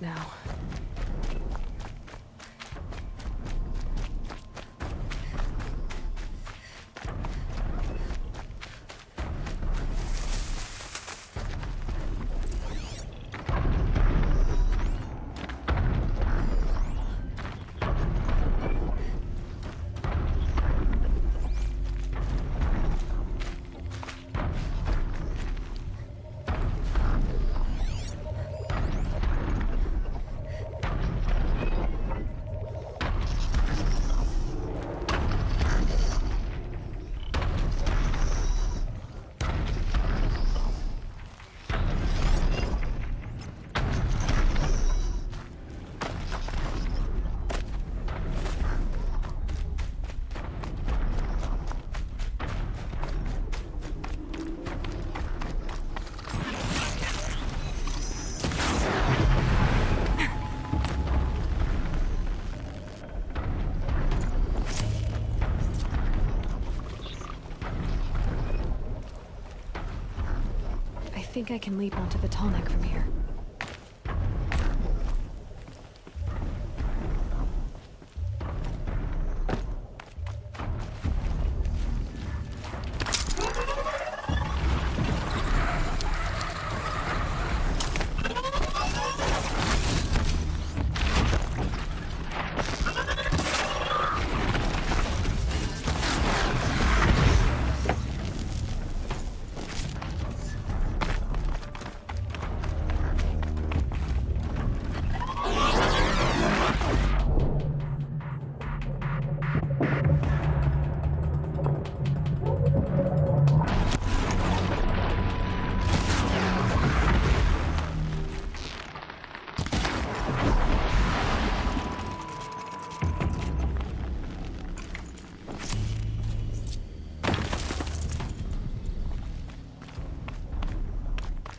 now. Think I can leap onto the Tallneck from here.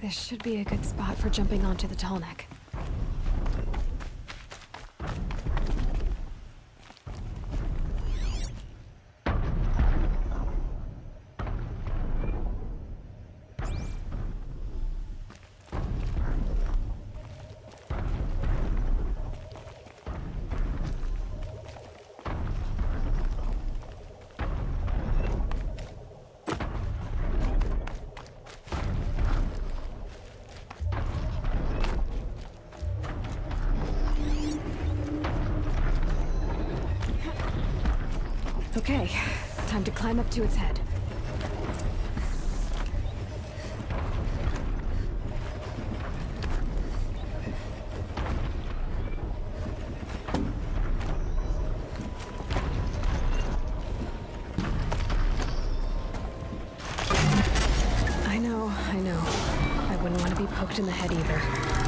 This should be a good spot for jumping onto the Tallneck. Okay, time to climb up to its head. I know, I know. I wouldn't want to be poked in the head either.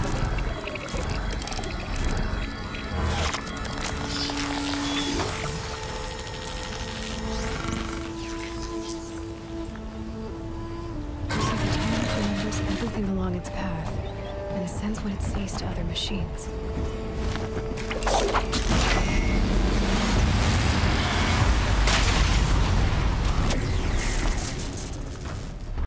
everything along its path, and sends what it sees to other machines.